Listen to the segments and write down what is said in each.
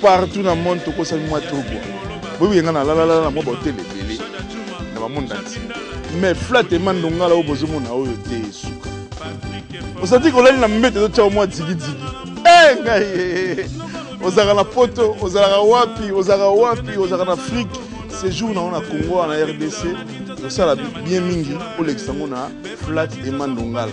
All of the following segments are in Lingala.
partout na monde tokosami mwa trouble boyebi nga na lalalala na mwa bahotel ebele na bamonde anti mais flatema ndongala oyo bozomona oyo te esuka osati kolali na mbete ezotyao mwa digidigi e ngai ozalaka na poto ozalaka wapi ozalaka wapi ozalaka na afrike sejour na yango na congo wana rdc osala bien mingi olekisa yango na flat ema ndongala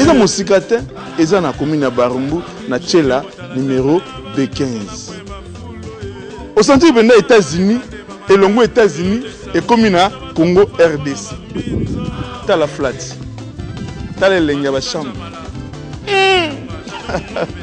eza mosika te eza na commune ya barumbu na chela numero b15 osantir mpenza états-unis elongo états-unis ekomi na congo rdc tala flati tala elengi ya bachambre hmm.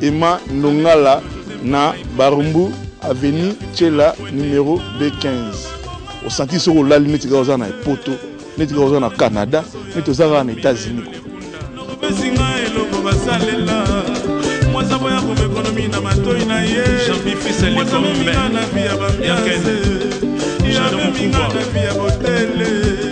Emma Ndongala na Barumbu avenue Tshela numero B15. Osanti soki olali neti kaka oza na epoto, neti kaka oza na Canada, neti oza kaka na Etats-Unis. Opesi nga eloko basalela mwasa boya komekonomi na matoi na ye mwasa meminga na vi ya bambiase ya meminga na vi ya botele